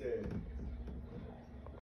Yeah.